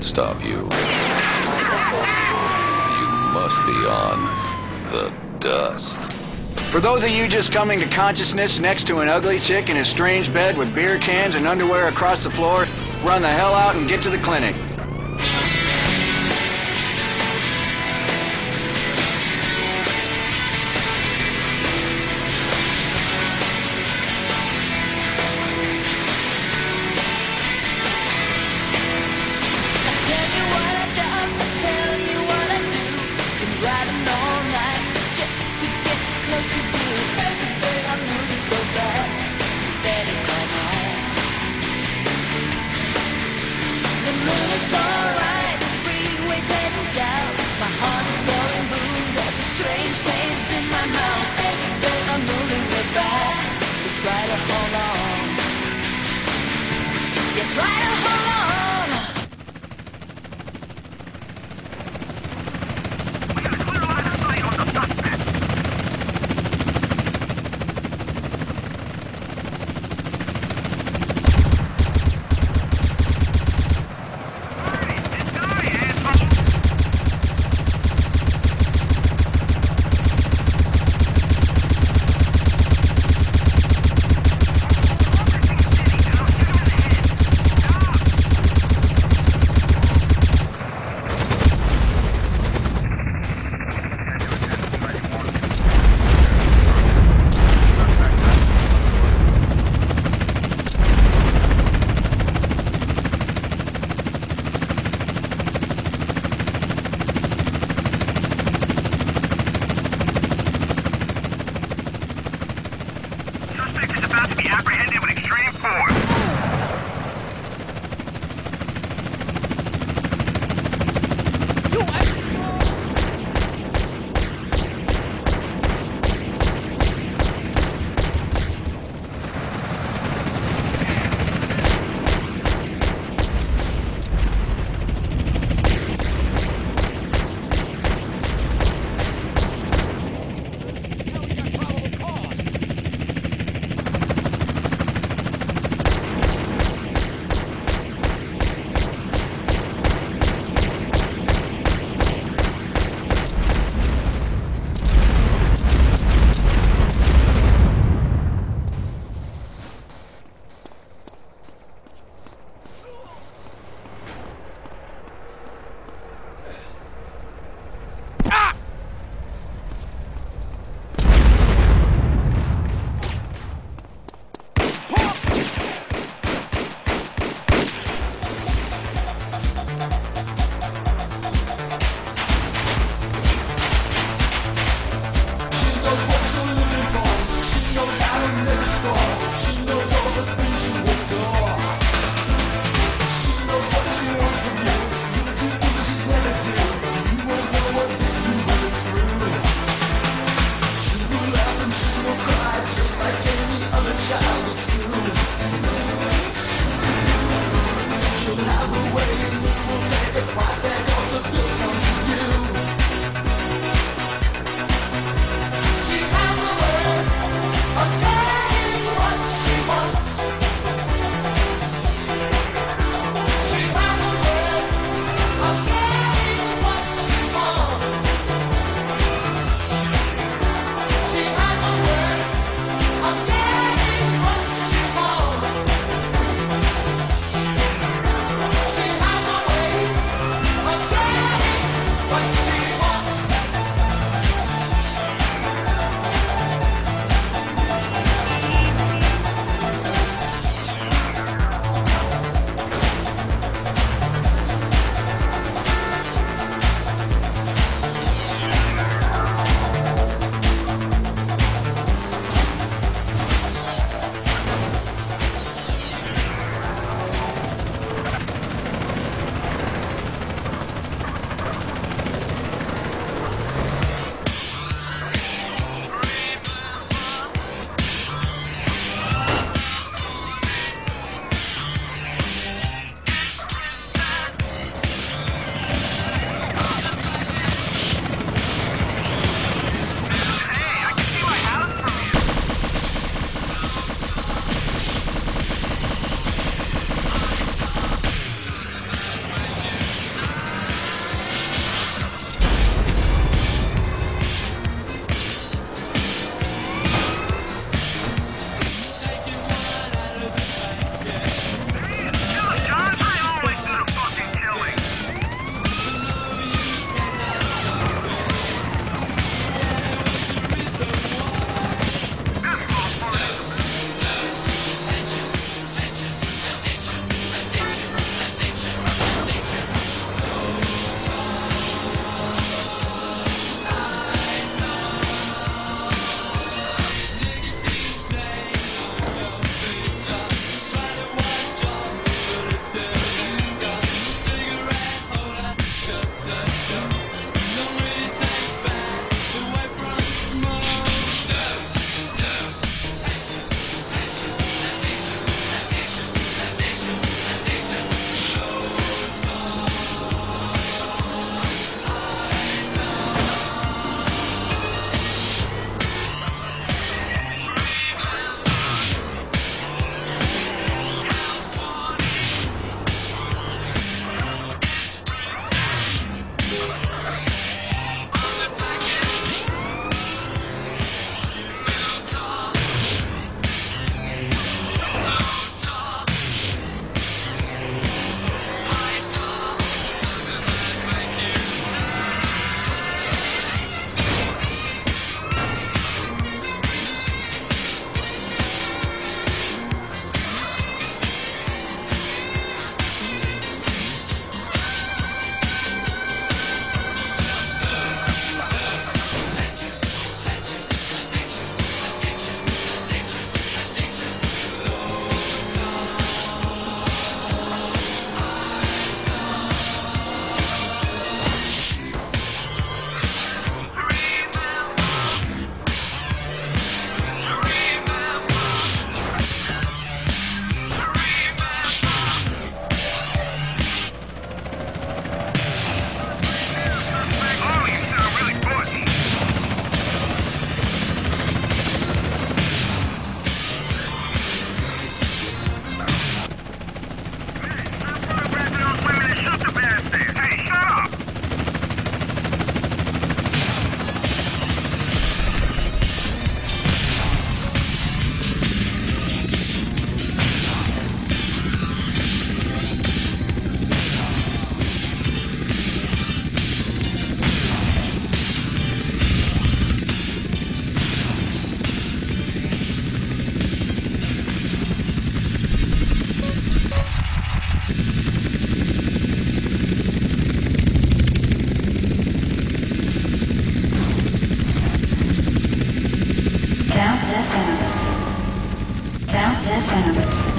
stop you. You must be on the dust. For those of you just coming to consciousness next to an ugly chick in a strange bed with beer cans and underwear across the floor, run the hell out and get to the clinic. to be apprehended with extreme force. Jazz FM.